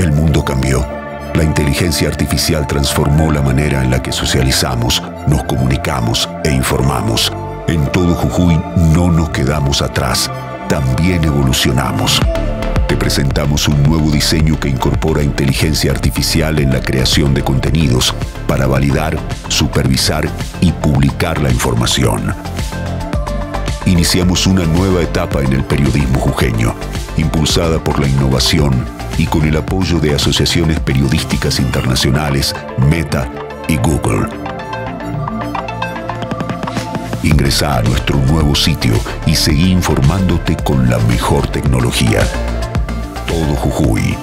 El mundo cambió. La inteligencia artificial transformó la manera en la que socializamos, nos comunicamos e informamos. En todo Jujuy no nos quedamos atrás, también evolucionamos. Te presentamos un nuevo diseño que incorpora inteligencia artificial en la creación de contenidos para validar, supervisar y publicar la información. Iniciamos una nueva etapa en el periodismo jujeño, impulsada por la innovación y con el apoyo de asociaciones periodísticas internacionales, Meta y Google. Ingresa a nuestro nuevo sitio y seguí informándote con la mejor tecnología. Todo Jujuy